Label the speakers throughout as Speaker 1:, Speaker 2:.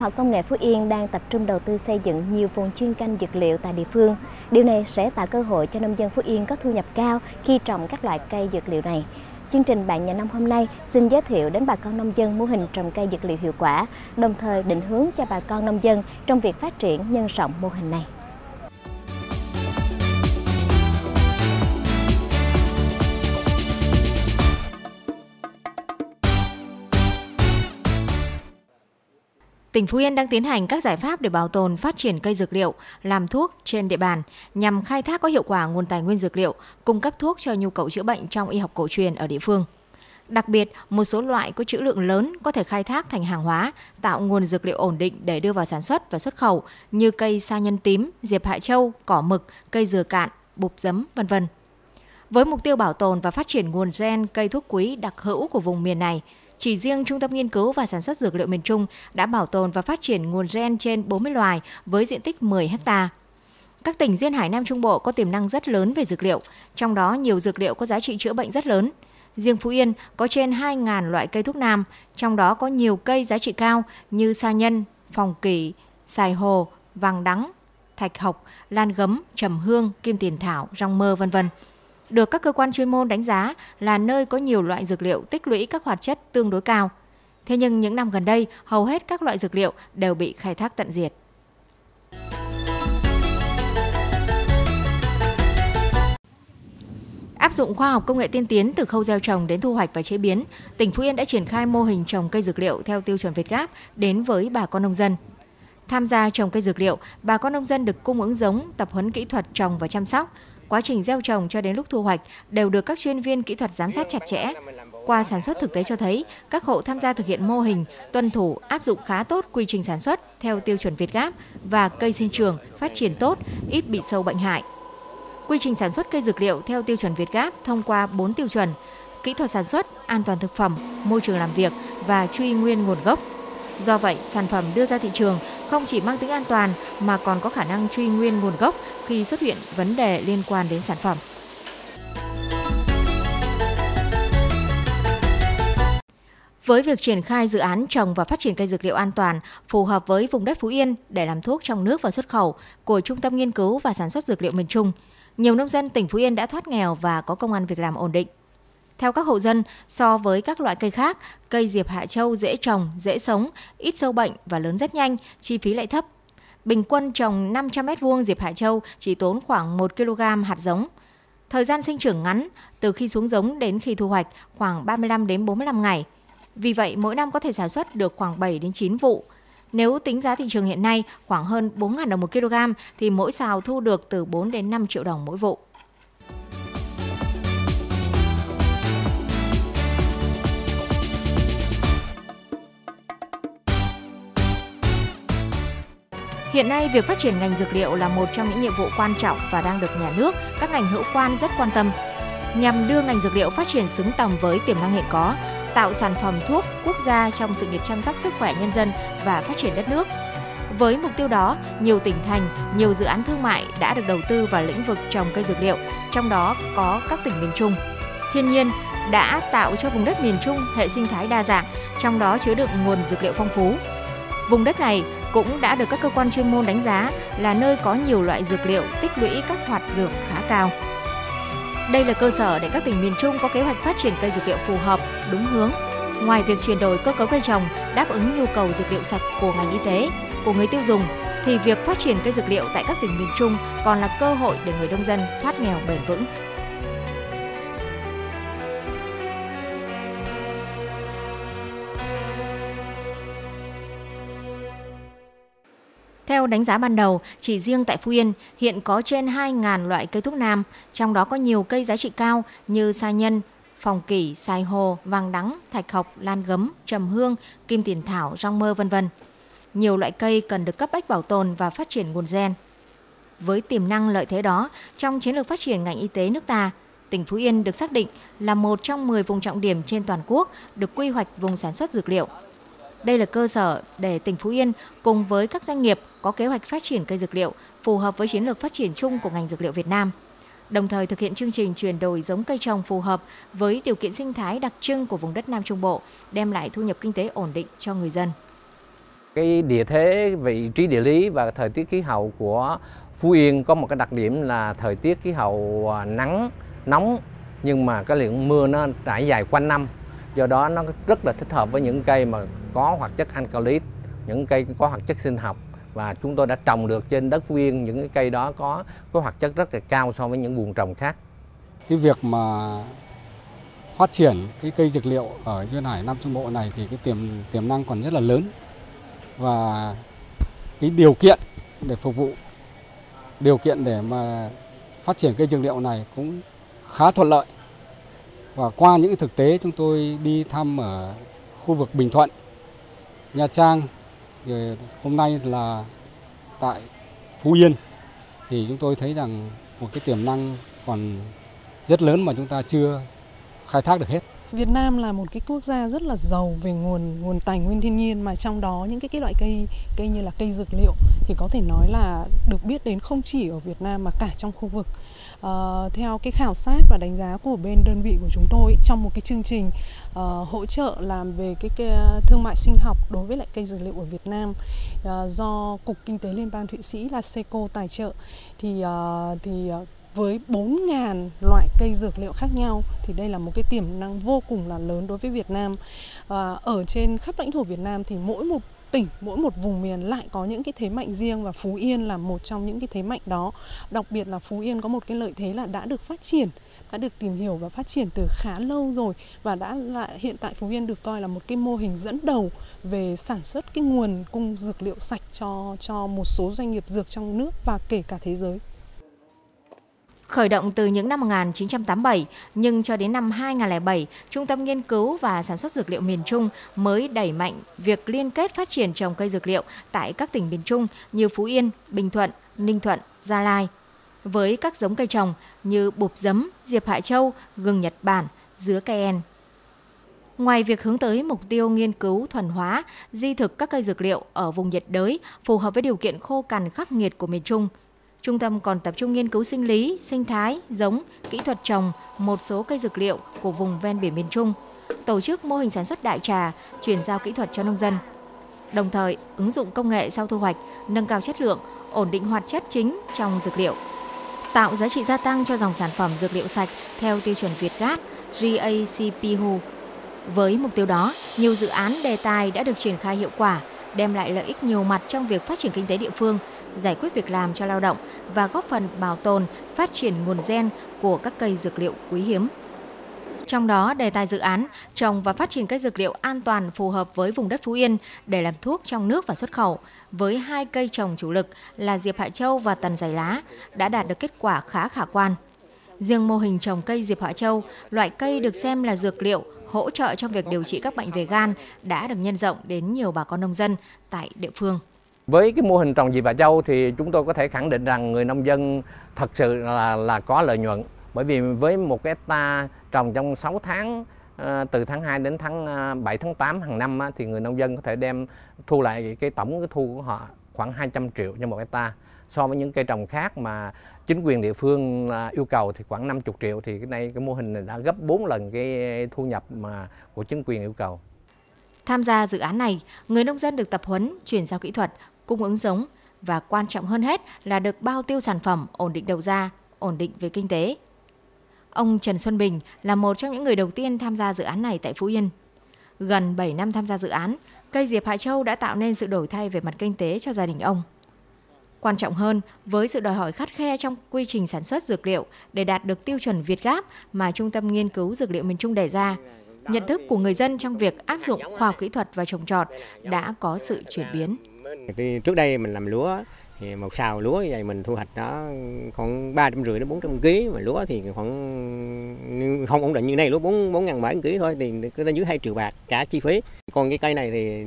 Speaker 1: họ học công nghệ Phú Yên đang tập trung đầu tư xây dựng nhiều vùng chuyên canh dược liệu tại địa phương. Điều này sẽ tạo cơ hội cho nông dân Phú Yên có thu nhập cao khi trồng các loại cây dược liệu này. Chương trình Bạn nhà nông hôm nay xin giới thiệu đến bà con nông dân mô hình trồng cây dược liệu hiệu quả, đồng thời định hướng cho bà con nông dân trong việc phát triển nhân rộng mô hình này.
Speaker 2: Tỉnh Phú Yên đang tiến hành các giải pháp để bảo tồn, phát triển cây dược liệu, làm thuốc trên địa bàn nhằm khai thác có hiệu quả nguồn tài nguyên dược liệu, cung cấp thuốc cho nhu cầu chữa bệnh trong y học cổ truyền ở địa phương. Đặc biệt, một số loại có trữ lượng lớn có thể khai thác thành hàng hóa, tạo nguồn dược liệu ổn định để đưa vào sản xuất và xuất khẩu như cây sa nhân tím, diệp hạ châu, cỏ mực, cây dừa cạn, bụp giấm, vân vân. Với mục tiêu bảo tồn và phát triển nguồn gen cây thuốc quý đặc hữu của vùng miền này, chỉ riêng Trung tâm Nghiên cứu và Sản xuất Dược liệu miền Trung đã bảo tồn và phát triển nguồn gen trên 40 loài với diện tích 10 ha. Các tỉnh duyên hải Nam Trung Bộ có tiềm năng rất lớn về dược liệu, trong đó nhiều dược liệu có giá trị chữa bệnh rất lớn. Riêng Phú Yên có trên 2.000 loại cây thuốc nam, trong đó có nhiều cây giá trị cao như sa nhân, phòng kỷ, xài hồ, vàng đắng, thạch hộc, lan gấm, trầm hương, kim tiền thảo, rong mơ vân vân được các cơ quan chuyên môn đánh giá là nơi có nhiều loại dược liệu tích lũy các hoạt chất tương đối cao. Thế nhưng những năm gần đây, hầu hết các loại dược liệu đều bị khai thác tận diệt. Áp dụng khoa học công nghệ tiên tiến từ khâu gieo trồng đến thu hoạch và chế biến, tỉnh Phú Yên đã triển khai mô hình trồng cây dược liệu theo tiêu chuẩn Việt Gáp đến với bà con nông dân. Tham gia trồng cây dược liệu, bà con nông dân được cung ứng giống, tập huấn kỹ thuật trồng và chăm sóc, Quá trình gieo trồng cho đến lúc thu hoạch đều được các chuyên viên kỹ thuật giám sát chặt chẽ. Qua sản xuất thực tế cho thấy, các hộ tham gia thực hiện mô hình, tuân thủ, áp dụng khá tốt quy trình sản xuất theo tiêu chuẩn Việt Gáp và cây sinh trường phát triển tốt, ít bị sâu bệnh hại. Quy trình sản xuất cây dược liệu theo tiêu chuẩn Việt Gáp thông qua 4 tiêu chuẩn: kỹ thuật sản xuất, an toàn thực phẩm, môi trường làm việc và truy nguyên nguồn gốc. Do vậy, sản phẩm đưa ra thị trường không chỉ mang tính an toàn mà còn có khả năng truy nguyên nguồn gốc khi xuất hiện vấn đề liên quan đến sản phẩm. Với việc triển khai dự án trồng và phát triển cây dược liệu an toàn phù hợp với vùng đất Phú Yên để làm thuốc trong nước và xuất khẩu của Trung tâm Nghiên cứu và Sản xuất Dược liệu miền Trung, nhiều nông dân tỉnh Phú Yên đã thoát nghèo và có công an việc làm ổn định. Theo các hộ dân, so với các loại cây khác, cây diệp Hạ Châu dễ trồng, dễ sống, ít sâu bệnh và lớn rất nhanh, chi phí lại thấp. Bình quân trồng 500 m2 diệp Hạ Châu chỉ tốn khoảng 1 kg hạt giống. Thời gian sinh trưởng ngắn, từ khi xuống giống đến khi thu hoạch khoảng 35 đến 45 ngày. Vì vậy, mỗi năm có thể sản xuất được khoảng 7 đến 9 vụ. Nếu tính giá thị trường hiện nay khoảng hơn 4.000 đồng một kg thì mỗi xào thu được từ 4 đến 5 triệu đồng mỗi vụ. Hiện nay, việc phát triển ngành dược liệu là một trong những nhiệm vụ quan trọng và đang được nhà nước, các ngành hữu quan rất quan tâm. Nhằm đưa ngành dược liệu phát triển xứng tầm với tiềm năng hiện có, tạo sản phẩm thuốc quốc gia trong sự nghiệp chăm sóc sức khỏe nhân dân và phát triển đất nước. Với mục tiêu đó, nhiều tỉnh thành, nhiều dự án thương mại đã được đầu tư vào lĩnh vực trồng cây dược liệu, trong đó có các tỉnh miền Trung. Thiên nhiên đã tạo cho vùng đất miền Trung hệ sinh thái đa dạng, trong đó chứa đựng nguồn dược liệu phong phú. Vùng đất này cũng đã được các cơ quan chuyên môn đánh giá là nơi có nhiều loại dược liệu tích lũy các hoạt dược khá cao. Đây là cơ sở để các tỉnh miền Trung có kế hoạch phát triển cây dược liệu phù hợp, đúng hướng. Ngoài việc chuyển đổi cơ cấu cây trồng đáp ứng nhu cầu dược liệu sạch của ngành y tế, của người tiêu dùng, thì việc phát triển cây dược liệu tại các tỉnh miền Trung còn là cơ hội để người nông dân thoát nghèo bền vững. Theo đánh giá ban đầu, chỉ riêng tại Phú Yên hiện có trên 2.000 loại cây thuốc nam, trong đó có nhiều cây giá trị cao như sa nhân, phòng kỷ, sai hồ, vàng đắng, thạch học, lan gấm, trầm hương, kim tiền thảo, rong mơ vân vân. Nhiều loại cây cần được cấp bách bảo tồn và phát triển nguồn gen. Với tiềm năng lợi thế đó, trong chiến lược phát triển ngành y tế nước ta, tỉnh Phú Yên được xác định là một trong 10 vùng trọng điểm trên toàn quốc được quy hoạch vùng sản xuất dược liệu. Đây là cơ sở để tỉnh Phú Yên cùng với các doanh nghiệp có kế hoạch phát triển cây dược liệu phù hợp với chiến lược phát triển chung của ngành dược liệu Việt Nam. Đồng thời thực hiện chương trình chuyển đổi giống cây trồng phù hợp với điều kiện sinh thái đặc trưng của vùng đất Nam Trung Bộ, đem lại thu nhập kinh tế ổn định cho người dân.
Speaker 3: cái địa thế vị trí địa lý và thời tiết khí hậu của Phú Yên có một cái đặc điểm là thời tiết khí hậu à, nắng nóng nhưng mà cái lượng mưa nó trải dài quanh năm do đó nó rất là thích hợp với những cây mà có hoạt chất alkali những cây có hoạt chất sinh học. Và chúng tôi đã trồng được trên đất viên những cái cây đó có có hoạt chất rất là cao so với những vùng trồng khác.
Speaker 4: Cái việc mà phát triển cái cây dược liệu ở duyên hải, Nam Trung Bộ này thì cái tiềm tiềm năng còn rất là lớn. Và cái điều kiện để phục vụ, điều kiện để mà phát triển cây dược liệu này cũng khá thuận lợi và qua những thực tế chúng tôi đi thăm ở khu vực Bình Thuận, Nha Trang, rồi hôm nay là tại Phú Yên thì chúng tôi thấy rằng một cái tiềm năng còn rất lớn mà chúng ta chưa khai thác được hết.
Speaker 5: Việt Nam là một cái quốc gia rất là giàu về nguồn nguồn tài nguyên thiên nhiên mà trong đó những cái cái loại cây cây như là cây dược liệu thì có thể nói là được biết đến không chỉ ở Việt Nam mà cả trong khu vực. Uh, theo cái khảo sát và đánh giá của bên đơn vị của chúng tôi trong một cái chương trình uh, hỗ trợ làm về cái, cái thương mại sinh học đối với lại cây dược liệu ở Việt Nam uh, do cục kinh tế liên bang Thụy Sĩ là Seco tài trợ thì uh, thì uh, với 4.000 loại cây dược liệu khác nhau thì đây là một cái tiềm năng vô cùng là lớn đối với Việt Nam. À, ở trên khắp lãnh thổ Việt Nam thì mỗi một tỉnh, mỗi một vùng miền lại có những cái thế mạnh riêng và Phú Yên là một trong những cái thế mạnh đó. Đặc biệt là Phú Yên có một cái lợi thế là đã được phát triển đã được tìm hiểu và phát triển từ khá lâu rồi và đã là hiện tại Phú Yên được coi là một cái mô hình dẫn đầu về sản xuất cái nguồn cung dược liệu sạch cho cho một số doanh nghiệp dược trong nước và kể cả thế giới.
Speaker 2: Khởi động từ những năm 1987, nhưng cho đến năm 2007, Trung tâm Nghiên cứu và Sản xuất Dược liệu miền Trung mới đẩy mạnh việc liên kết phát triển trồng cây dược liệu tại các tỉnh miền Trung như Phú Yên, Bình Thuận, Ninh Thuận, Gia Lai. Với các giống cây trồng như bụp giấm, diệp hạ châu, gừng Nhật Bản, dứa Cayenne. Ngoài việc hướng tới mục tiêu nghiên cứu thuần hóa, di thực các cây dược liệu ở vùng nhiệt đới phù hợp với điều kiện khô cằn khắc nghiệt của miền Trung – Trung tâm còn tập trung nghiên cứu sinh lý, sinh thái, giống, kỹ thuật trồng một số cây dược liệu của vùng ven biển miền Trung, tổ chức mô hình sản xuất đại trà, chuyển giao kỹ thuật cho nông dân. Đồng thời, ứng dụng công nghệ sau thu hoạch, nâng cao chất lượng, ổn định hoạt chất chính trong dược liệu. Tạo giá trị gia tăng cho dòng sản phẩm dược liệu sạch theo tiêu chuẩn Việt Gáp GACPHU. Với mục tiêu đó, nhiều dự án đề tài đã được triển khai hiệu quả, đem lại lợi ích nhiều mặt trong việc phát triển kinh tế địa phương – giải quyết việc làm cho lao động và góp phần bảo tồn, phát triển nguồn gen của các cây dược liệu quý hiếm. Trong đó, đề tài dự án trồng và phát triển cây dược liệu an toàn phù hợp với vùng đất Phú Yên để làm thuốc trong nước và xuất khẩu, với hai cây trồng chủ lực là diệp hạ châu và tần giày lá, đã đạt được kết quả khá khả quan. Riêng mô hình trồng cây diệp hạ châu, loại cây được xem là dược liệu hỗ trợ trong việc điều trị các bệnh về gan đã được nhân rộng đến nhiều bà con nông dân tại địa phương.
Speaker 3: Với cái mô hình trồng dì bà châu thì chúng tôi có thể khẳng định rằng người nông dân thật sự là là có lợi nhuận bởi vì với một cái hecta trồng trong 6 tháng ờ, từ tháng 2 đến tháng ờ, 7 tháng 8 hàng năm thì người nông dân có thể đem thu lại cái tổng cái thu của họ khoảng 200 triệu cho một hecta so với những cây trồng khác mà chính quyền địa phương ờ, yêu cầu thì khoảng 50 triệu thì cái này cái mô hình này đã gấp 4 lần cái thu nhập mà của chính quyền yêu cầu.
Speaker 2: Tham gia dự án này, người nông dân được tập huấn, chuyển giao kỹ thuật, cung ứng giống và quan trọng hơn hết là được bao tiêu sản phẩm ổn định đầu ra, ổn định về kinh tế. Ông Trần Xuân Bình là một trong những người đầu tiên tham gia dự án này tại Phú Yên. Gần 7 năm tham gia dự án, cây diệp Hạ Châu đã tạo nên sự đổi thay về mặt kinh tế cho gia đình ông. Quan trọng hơn, với sự đòi hỏi khắt khe trong quy trình sản xuất dược liệu để đạt được tiêu chuẩn Việt Gáp mà Trung tâm Nghiên cứu Dược liệu miền Trung đề ra, nhận thức của người dân trong việc áp dụng khoa học kỹ thuật và trồng trọt đã có sự chuyển biến.
Speaker 6: Thì trước đây mình làm lúa thì một xào lúa như vậy mình thu hoạch nó khoảng ba trăm rưỡi đến bốn trăm kg mà lúa thì khoảng không ổn định như này lúa bốn bốn ngàn bảy kg thôi thì cứ lên dưới hai triệu bạc cả chi phí. Còn cái cây này thì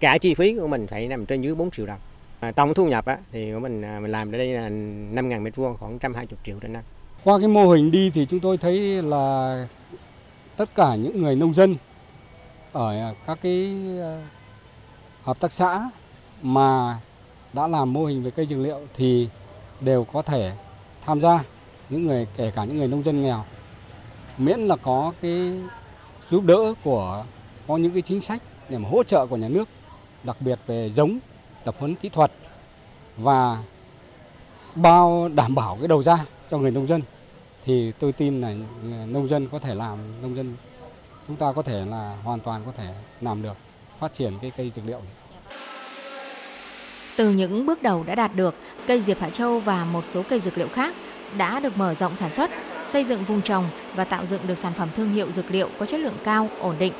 Speaker 6: cả chi phí của mình phải nằm trên dưới 4 triệu đồng. À, tổng thu nhập á, thì của mình à, mình làm ở đây là năm ngàn mét vuông khoảng trăm hai chục triệu trên năm.
Speaker 4: Qua cái mô hình đi thì chúng tôi thấy là tất cả những người nông dân ở các cái à, hợp tác xã mà đã làm mô hình về cây dược liệu thì đều có thể tham gia những người kể cả những người nông dân nghèo miễn là có cái giúp đỡ của có những cái chính sách để mà hỗ trợ của nhà nước đặc biệt về giống, tập huấn kỹ thuật và bao đảm bảo cái đầu ra cho người nông dân thì tôi tin là nông dân có thể làm nông dân chúng ta có thể là hoàn toàn có thể làm được phát triển cái cây dược liệu.
Speaker 2: Từ những bước đầu đã đạt được, cây diệp Hạ Châu và một số cây dược liệu khác đã được mở rộng sản xuất, xây dựng vùng trồng và tạo dựng được sản phẩm thương hiệu dược liệu có chất lượng cao, ổn định,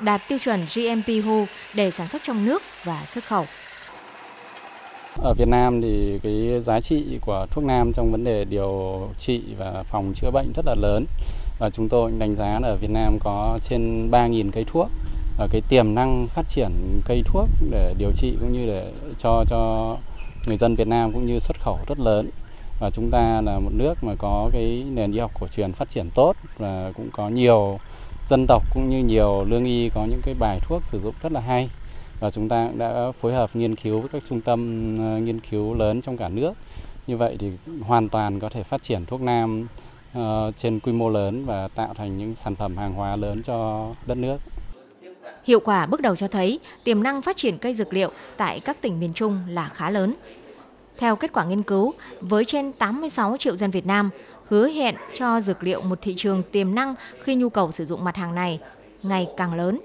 Speaker 2: đạt tiêu chuẩn GMP WHO để sản xuất trong nước và xuất khẩu.
Speaker 7: Ở Việt Nam thì cái giá trị của thuốc nam trong vấn đề điều trị và phòng chữa bệnh rất là lớn và chúng tôi đánh giá là ở Việt Nam có trên 3.000 cây thuốc và cái tiềm năng phát triển cây thuốc để điều trị cũng như để cho cho người dân Việt Nam cũng như xuất khẩu rất lớn. Và chúng ta là một nước mà có cái nền y học cổ truyền phát triển tốt và cũng có nhiều dân tộc cũng như nhiều lương y có những cái bài thuốc sử dụng rất là hay. Và chúng ta đã phối hợp nghiên cứu với các trung tâm ờ, nghiên cứu lớn trong cả nước. Như vậy thì hoàn toàn có thể phát triển thuốc nam uh, trên quy mô lớn và tạo thành những sản phẩm hàng hóa lớn cho đất nước.
Speaker 2: Hiệu quả bước đầu cho thấy tiềm năng phát triển cây dược liệu tại các tỉnh miền Trung là khá lớn. Theo kết quả nghiên cứu, với trên 86 triệu dân Việt Nam, hứa hẹn cho dược liệu một thị trường tiềm năng khi nhu cầu sử dụng mặt hàng này ngày càng lớn.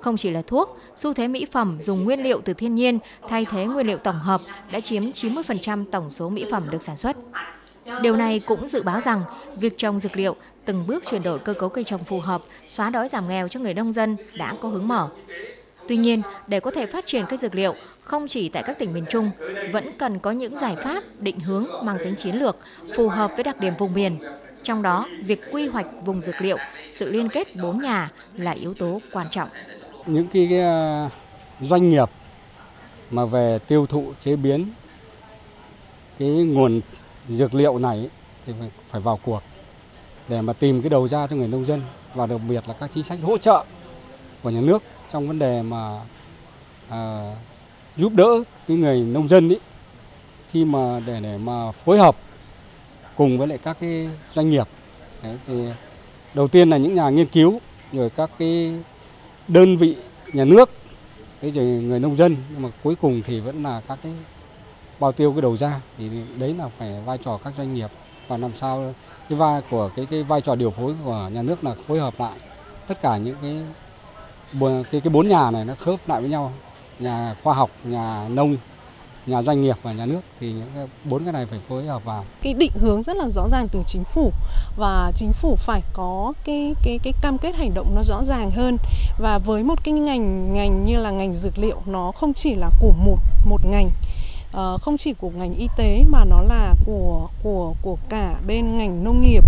Speaker 2: Không chỉ là thuốc, xu thế mỹ phẩm dùng nguyên liệu từ thiên nhiên thay thế nguyên liệu tổng hợp đã chiếm 90% tổng số mỹ phẩm được sản xuất. Điều này cũng dự báo rằng việc trồng dược liệu từng bước chuyển đổi cơ cấu cây trồng phù hợp, xóa đói giảm nghèo cho người nông dân đã có hướng mở. Tuy nhiên, để có thể phát triển cây dược liệu không chỉ tại các tỉnh miền Trung, vẫn cần có những giải pháp định hướng mang tính chiến lược phù hợp với đặc điểm vùng miền. Trong đó, việc quy hoạch vùng dược liệu, sự liên kết bốn nhà là yếu tố quan trọng.
Speaker 4: Những cái, cái doanh nghiệp mà về tiêu thụ chế biến cái nguồn dược liệu này thì phải vào cuộc để mà tìm cái đầu ra cho người nông dân và đặc biệt là các chính sách hỗ trợ của nhà nước trong vấn đề mà à, giúp đỡ cái người nông dân ý, khi mà để để mà phối hợp cùng với lại các cái doanh nghiệp. Đấy, thì đầu tiên là những nhà nghiên cứu rồi các cái đơn vị nhà nước cái rồi người nông dân. Nhưng mà cuối cùng thì vẫn là các cái bao tiêu cái đầu ra thì đấy là phải vai trò các doanh nghiệp và làm sao cái vai của cái cái vai trò điều phối của nhà nước là phối hợp lại. Tất cả những cái cái cái bốn nhà này nó khớp lại với nhau. Nhà khoa học, nhà nông, nhà doanh nghiệp và nhà nước thì những bốn cái này phải phối hợp vào.
Speaker 5: Cái định hướng rất là rõ ràng từ chính phủ và chính phủ phải có cái cái cái cam kết hành động nó rõ ràng hơn. Và với một cái ngành ngành như là ngành dược liệu, nó không chỉ là của một một ngành uh, không chỉ của ngành y tế mà nó là của của của cả bên ngành nông nghiệp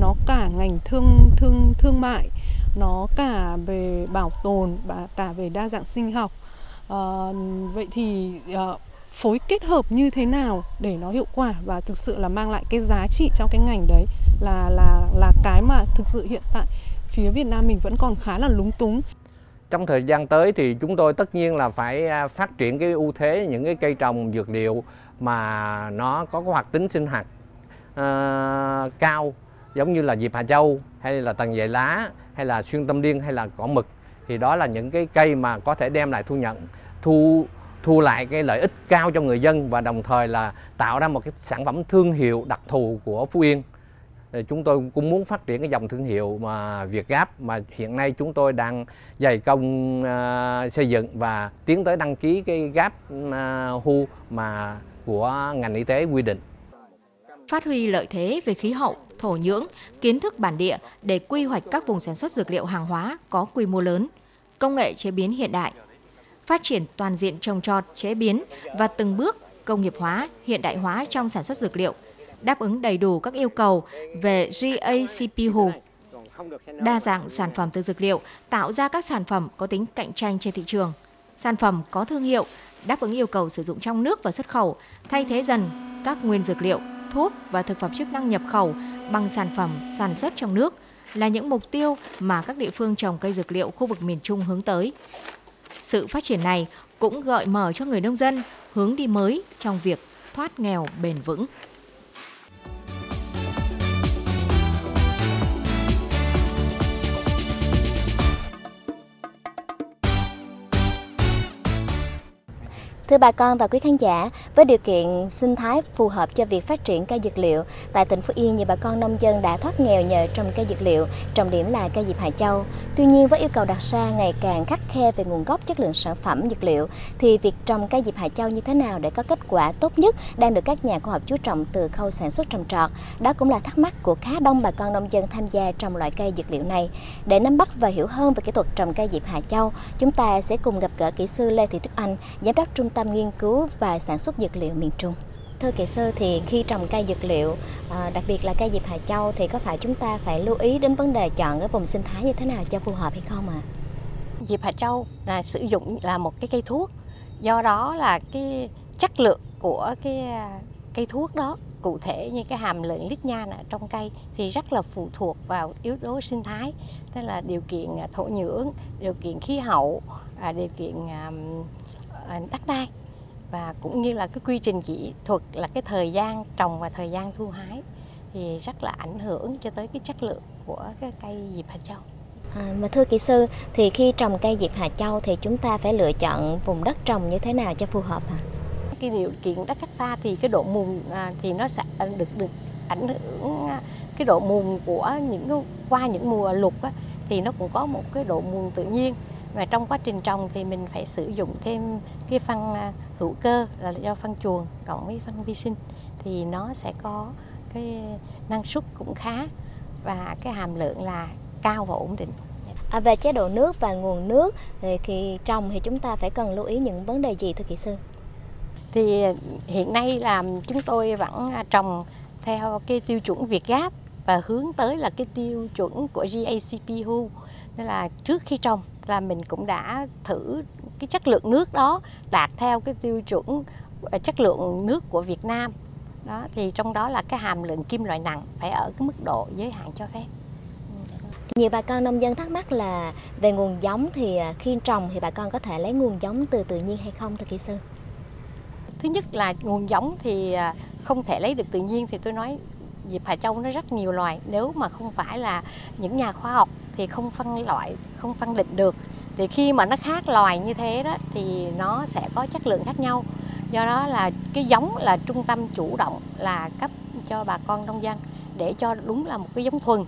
Speaker 5: nó cả ngành thương thương thương mại nó cả về bảo tồn và cả về đa dạng sinh học uh, vậy thì uh, phối kết hợp như thế nào để nó hiệu quả và thực sự là mang lại cái giá trị trong cái ngành đấy là là là cái mà thực sự hiện tại phía Việt Nam mình vẫn còn khá là lúng túng.
Speaker 3: Trong thời gian tới thì chúng tôi tất nhiên là phải à, phát triển cái ưu thế những cái cây trồng dược liệu mà nó có cái hoạt tính sinh học uh, à, cao giống như là diệp Hà Châu hay là tầng dày lá hay là xuyên tâm điên hay là cỏ mực thì đó là những cái cây mà có thể đem lại thu nhận thu thu lại cái lợi ích cao cho người dân và đồng thời là tạo ra một cái sản phẩm thương hiệu đặc thù của Phú Yên. Chúng tôi cũng muốn phát triển cái dòng thương hiệu mà Việt Gáp mà hiện nay chúng tôi đang dày công uh, xây dựng và tiến tới đăng ký cái Gáp uh, HU mà của ngành y tế quy định.
Speaker 2: Phát huy lợi thế về khí hậu, thổ nhưỡng, kiến thức bản địa để quy hoạch các vùng sản xuất dược liệu hàng hóa có quy mô lớn, công nghệ chế biến hiện đại, phát triển toàn diện trồng trọt, chế biến và từng bước công nghiệp hóa, hiện đại hóa trong sản xuất dược liệu, đáp ứng đầy đủ các yêu cầu về GACP-HU. Đa dạng sản phẩm từ dược liệu tạo ra các sản phẩm có tính cạnh tranh trên thị trường. Sản phẩm có thương hiệu, đáp ứng yêu cầu sử dụng trong nước và xuất khẩu, thay thế dần các nguyên dược liệu, thuốc và thực phẩm chức năng nhập khẩu bằng sản phẩm sản xuất trong nước là những mục tiêu mà các địa phương trồng cây dược liệu khu vực miền Trung hướng tới. Sự phát triển này cũng gợi mở cho người nông dân hướng đi mới trong việc thoát nghèo bền vững.
Speaker 1: Thưa bà con và quý khán giả, với điều kiện sinh thái phù hợp cho việc phát triển cây dược liệu, tại tỉnh Phú Yên nhiều bà con nông dân đã thoát nghèo nhờ trồng cây dược liệu, trọng điểm là cây diệp Hà Châu. Tuy nhiên với yêu cầu đặt ra ngày càng khắc khe về nguồn gốc chất lượng sản phẩm dược liệu, thì việc trồng cây diệp Hà Châu như thế nào để có kết quả tốt nhất đang được các nhà khoa học chú trọng từ khâu sản xuất trồng trọt. Đó cũng là thắc mắc của khá đông bà con nông dân tham gia trồng loại cây dược liệu này. Để nắm bắt và hiểu hơn về kỹ thuật trồng cây diệp Hà Châu, chúng ta sẽ cùng gặp gỡ kỹ sư Lê Thị Tuyết Anh, giám đốc trung tâm nghiên cứu và sản xuất dược liệu miền Trung. Thưa kỹ sư thì khi trồng cây dược liệu, ờ, đặc biệt là cây diệp Hà Châu thì có phải chúng ta phải lưu ý đến vấn đề chọn cái vùng sinh thái như thế nào cho phù hợp hay không ạ? À?
Speaker 8: Diệp Hà Châu là sử dụng là một cái cây thuốc, do đó là cái chất lượng của cái à, cây thuốc đó cụ thể như cái hàm lượng lít nhan ở trong cây thì rất là phụ thuộc vào yếu tố sinh thái tức là điều kiện à, thổ nhưỡng điều kiện khí hậu à, điều kiện đất đai và cũng như là cái quy trình kỹ thuật là cái thời gian trồng và thời gian thu hái thì rất là ảnh hưởng cho tới cái chất lượng của cái cây diệp Hà Châu.
Speaker 1: À, mà thưa kỹ sư thì khi trồng cây diệp Hà Châu thì chúng ta phải lựa chọn vùng đất trồng như thế nào cho phù hợp ạ? À?
Speaker 8: Cái điều kiện đất cắt pha thì cái độ mùn à, thì nó sẽ được được ảnh hưởng à, cái độ mùn của những qua những mùa lục á, thì nó cũng có một cái độ mùn tự nhiên và trong quá trình trồng thì mình phải sử dụng thêm cái phân à, hữu cơ là do phân chuồng cộng với phân vi sinh thì nó sẽ có cái năng suất cũng khá và cái hàm lượng là cao và ổn định.
Speaker 1: À, về chế độ nước và nguồn nước thì khi trồng thì chúng ta phải cần lưu ý những vấn đề gì thưa kỹ sư?
Speaker 8: Thì hiện nay là chúng tôi vẫn trồng theo cái tiêu chuẩn Việt Gáp và hướng tới là cái tiêu chuẩn của GACP-HU nên là trước khi trồng là mình cũng đã thử cái chất lượng nước đó đạt theo cái tiêu chuẩn ờ, chất lượng nước của Việt Nam. Đó thì trong đó là cái hàm lượng kim loại nặng phải ở cái mức độ giới hạn cho phép.
Speaker 1: Nhiều bà con nông dân thắc mắc là về nguồn giống thì à, khi trồng thì bà con có thể lấy nguồn giống từ tự nhiên hay không thưa kỹ sư?
Speaker 8: Thứ nhất là nguồn giống thì à, không thể lấy được tự nhiên thì tôi nói Diệp Hà Châu nó rất nhiều loài nếu mà không phải là những nhà khoa học thì không phân loại không phân định được thì khi mà nó khác loài như thế đó thì nó sẽ có chất lượng khác nhau do đó là cái giống là trung tâm chủ động là cấp cho bà con nông dân để cho đúng là một cái giống thuần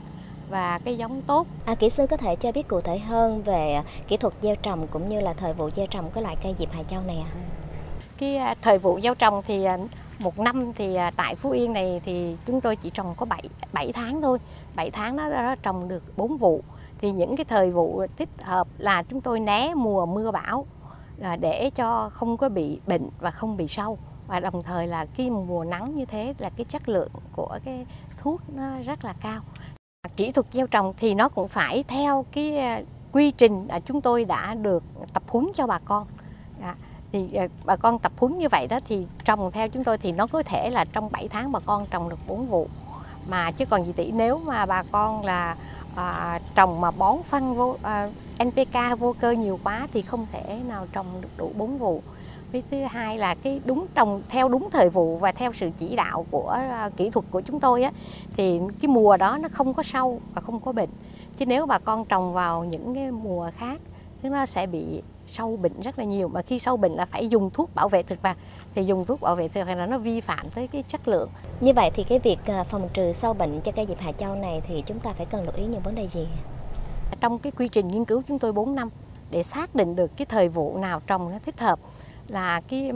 Speaker 8: và cái giống tốt.
Speaker 1: À, kỹ sư có thể cho biết cụ thể hơn về kỹ thuật gieo trồng cũng như là thời vụ gieo trồng cái loại cây diệp Hà Châu này ạ? À?
Speaker 8: Cái thời vụ gieo trồng thì à, một năm thì à, tại Phú Yên này thì chúng tôi chỉ trồng có 7, 7 tháng thôi. 7 tháng đó, đó trồng được 4 vụ. Thì những cái thời vụ thích hợp là chúng tôi né mùa mưa bão à, để cho không có bị bệnh và không bị sâu. Và đồng thời là cái mùa nắng như thế là cái chất lượng của cái thuốc nó rất là cao. Kỹ thuật gieo trồng thì nó cũng phải theo cái à, quy trình chúng tôi đã được tập huấn cho bà con. Dạ thì ờ, bà con tập huấn như vậy đó thì trồng theo chúng tôi thì nó có thể là trong 7 tháng bà con trồng được 4 vụ. Mà chứ còn gì tỷ nếu mà bà con là à, trồng mà bón phân vô à, NPK vô cơ nhiều quá thì không thể nào trồng được đủ 4 vụ. Với thứ hai là cái đúng trồng theo đúng thời vụ và theo sự chỉ đạo của uh, kỹ thuật của chúng tôi á thì cái mùa đó nó không có sâu và không có bệnh chứ nếu bà con trồng vào những cái mùa khác thì nó sẽ bị sâu bệnh rất là nhiều. Mà khi sâu bệnh là phải dùng thuốc bảo vệ thực vật. Thì dùng thuốc bảo vệ thực vật là nó vi phạm tới cái chất lượng.
Speaker 1: Như vậy thì cái việc à, phòng trừ sâu bệnh cho cây diệp Hà Châu này thì chúng ta phải cần lưu ý những vấn đề gì?
Speaker 8: Trong cái quy trình nghiên cứu chúng tôi 4 năm để xác định được cái thời vụ nào trồng nó thích hợp là cái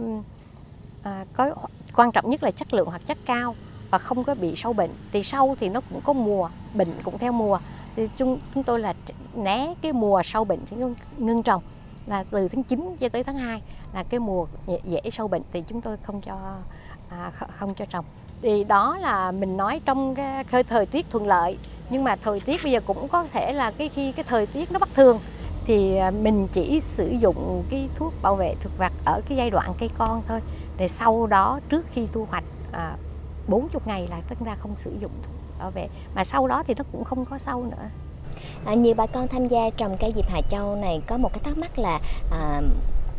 Speaker 8: à, có quan trọng nhất là chất lượng hoạt chất cao và không có bị sâu bệnh. Thì sâu thì nó cũng có mùa bệnh cũng theo mùa. Thì chúng chúng tôi là né cái mùa sâu bệnh thì ngưng trồng là từ tháng 9 cho tới tháng 2 là cái mùa dễ sâu bệnh thì chúng tôi không cho à, không cho trồng. Thì đó là mình nói trong cái thời tiết thuận lợi nhưng mà thời tiết bây giờ cũng có thể là cái khi cái thời tiết nó bất thường thì à, mình chỉ sử dụng cái thuốc bảo vệ thực vật ở cái giai đoạn cây con thôi để sau đó trước khi thu hoạch à, 40 ngày là chúng ta không sử dụng thuốc bảo vệ. Mà sau đó thì nó cũng không có sâu nữa.
Speaker 1: À, nhiều bà con tham gia trồng cây diệp Hà Châu này có một cái thắc mắc là à,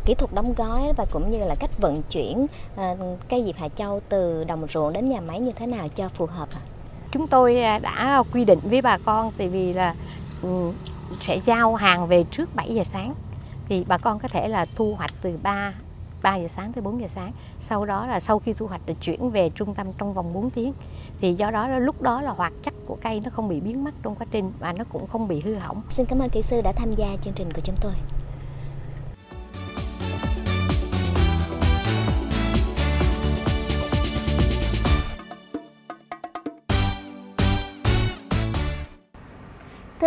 Speaker 1: kỹ thuật đóng gói và cũng như là cách vận chuyển à, cây diệp Hà Châu từ đồng ruộng đến nhà máy như thế nào cho phù hợp ạ? À?
Speaker 8: Chúng tôi à, đã quy định với bà con tại vì là ừ, sẽ giao hàng về trước 7 giờ sáng thì bà con có thể là thu hoạch từ 3 3 giờ sáng tới 4 giờ sáng. Sau đó là sau khi thu hoạch thì chuyển về trung tâm trong vòng 4 tiếng. Thì do đó là lúc đó là hoạt chất của cây nó không bị biến mất trong quá trình và nó cũng không bị hư hỏng.
Speaker 1: Xin cảm ơn kỹ sư đã tham gia chương trình của chúng tôi.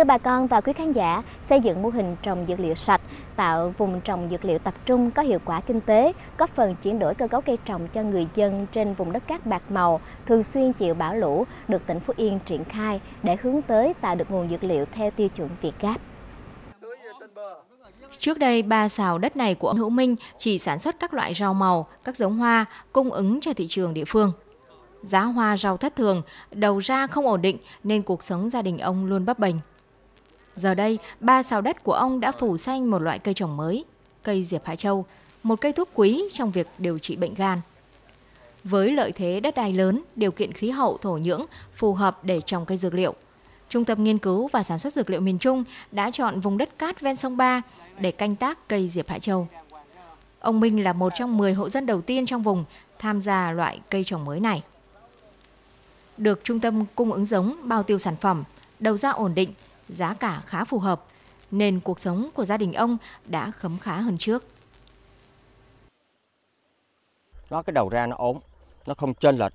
Speaker 1: Thưa bà con và quý khán giả, xây dựng mô hình trồng dược liệu sạch, tạo vùng trồng dược liệu tập trung có hiệu quả kinh tế, góp phần chuyển đổi cơ cấu cây trồng cho người dân trên vùng đất cát bạc màu, thường xuyên chịu bão lũ, được tỉnh Phú Yên triển khai để hướng tới tạo được nguồn dược liệu theo tiêu chuẩn Việt Gáp.
Speaker 2: Trước đây, ba xào đất này của ông Hữu Minh chỉ sản xuất các loại rau màu, các giống hoa cung ứng cho thị trường địa phương. Giá hoa rau thất thường, đầu ra không ổn định nên cuộc sống gia đình ông luôn bấp bênh. Giờ đây, ba sào đất của ông đã phủ xanh một loại cây trồng mới, cây diệp Hải Châu, một cây thuốc quý trong việc điều trị bệnh gan. Với lợi thế đất đai lớn, điều kiện khí hậu thổ nhưỡng phù hợp để trồng cây dược liệu, Trung tâm Nghiên cứu và Sản xuất Dược liệu miền Trung đã chọn vùng đất cát ven sông Ba để canh tác cây diệp Hải Châu. Ông Minh là một trong 10 hộ dân đầu tiên trong vùng tham gia loại cây trồng mới này. Được trung tâm cung ứng giống, bao tiêu sản phẩm, đầu ra ổn định, giá cả khá phù hợp, nên cuộc sống của gia đình ông đã khấm khá hơn trước.
Speaker 9: Nó cái đầu ra nó ổn, nó không chênh lệch.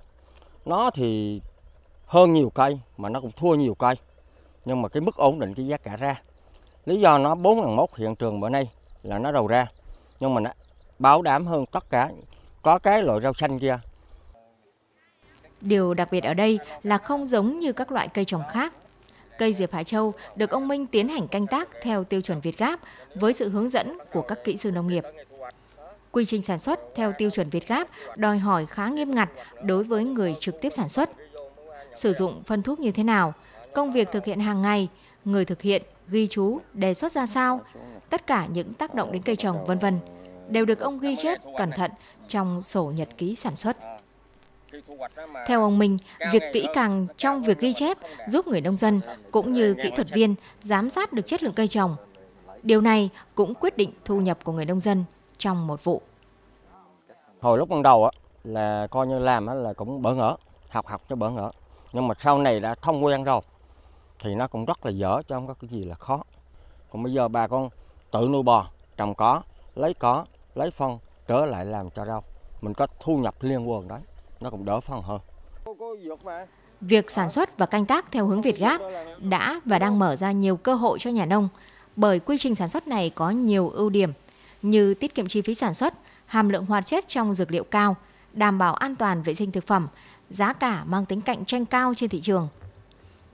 Speaker 9: Nó thì hơn nhiều cây mà nó cũng thua nhiều cây. Nhưng mà cái mức ổn định cái giá cả ra. Lý do nó 4.001 hiện trường bữa nay là nó đầu ra. Nhưng mà nó bảo đảm hơn tất cả có cái loại rau xanh kia.
Speaker 2: Điều đặc biệt ở đây là không giống như các loại cây trồng khác Cây diệp Hải Châu được ông Minh tiến hành canh tác theo tiêu chuẩn Việt Gáp với sự hướng dẫn của các kỹ sư nông nghiệp. Quy trình sản xuất theo tiêu chuẩn Việt Gáp đòi hỏi khá nghiêm ngặt đối với người trực tiếp sản xuất. Sử dụng phân thuốc như thế nào, công việc thực hiện hàng ngày, người thực hiện, ghi chú, đề xuất ra sao, tất cả những tác động đến cây trồng vân vân đều được ông ghi chép cẩn thận trong sổ nhật ký sản xuất. Theo ông Minh, việc kỹ càng trong việc ghi chép giúp người nông dân cũng như kỹ thuật viên giám sát được chất lượng cây trồng. Điều này cũng quyết định thu nhập của người nông dân trong một vụ.
Speaker 9: Hồi lúc ban đầu là coi như làm là cũng bỡ ngỡ, học học cho bỡ ngỡ. Nhưng mà sau này đã thông quen rồi thì nó cũng rất là dở chứ không có cái gì là khó. Còn bây giờ bà con tự nuôi bò, trồng có, lấy có, lấy phân trở lại làm cho rau. Mình có thu nhập liên quần đấy nó cũng đỡ phần hơn.
Speaker 2: Việc sản xuất và canh tác theo hướng Việt Gáp đã và đang mở ra nhiều cơ hội cho nhà nông bởi quy trình sản xuất này có nhiều ưu điểm như tiết kiệm chi phí sản xuất, hàm lượng hoạt chất trong dược liệu cao, đảm bảo an toàn vệ sinh thực phẩm, giá cả mang tính cạnh tranh cao trên thị trường.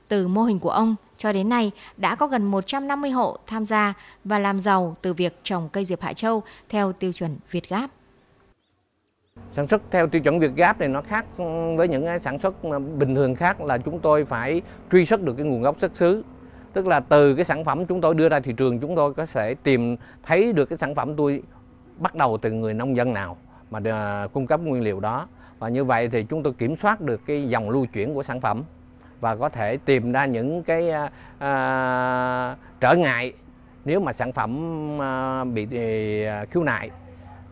Speaker 2: Từ mô hình của ông cho đến nay đã có gần 150 hộ tham gia và làm giàu từ việc trồng cây diệp hạ Châu theo tiêu chuẩn Việt Gáp.
Speaker 3: Sản xuất theo tiêu chuẩn Việt Gáp thì nó khác với những cái sản xuất bình thường khác là chúng tôi phải truy xuất được cái nguồn gốc xuất xứ. Tức là từ cái sản phẩm chúng tôi đưa ra thị trường chúng tôi có thể tìm thấy được cái sản phẩm tôi bắt đầu từ người nông dân nào mà à, cung cấp nguyên liệu đó. Và như vậy thì chúng tôi kiểm soát được cái dòng lưu chuyển của sản phẩm và có thể tìm ra những cái à, à trở ngại nếu mà sản phẩm à, bị à, khiếu nại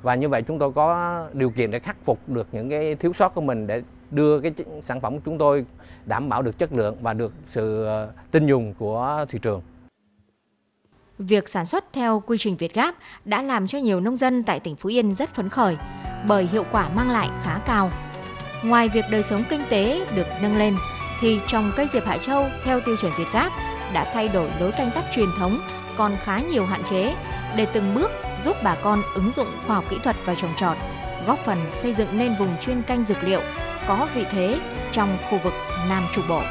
Speaker 3: và như vậy chúng tôi có điều kiện để khắc phục được những cái thiếu sót của mình để đưa cái sản phẩm của chúng tôi đảm bảo được chất lượng và được sự ờ, tin dùng của thị trường.
Speaker 2: Việc sản xuất theo quy trình Việt Gáp đã làm cho nhiều nông dân tại tỉnh Phú Yên rất phấn khởi bởi hiệu quả mang lại khá cao. Ngoài việc đời sống kinh tế được nâng lên, thì trồng cây diệp Hải Châu theo tiêu chuẩn Việt Gáp đã thay đổi lối canh tác truyền thống còn khá nhiều hạn chế để từng bước giúp bà con ứng dụng khoa học kỹ thuật vào trồng trọt, góp phần xây dựng nên vùng chuyên canh dược liệu có vị thế trong khu vực Nam Trung Bộ.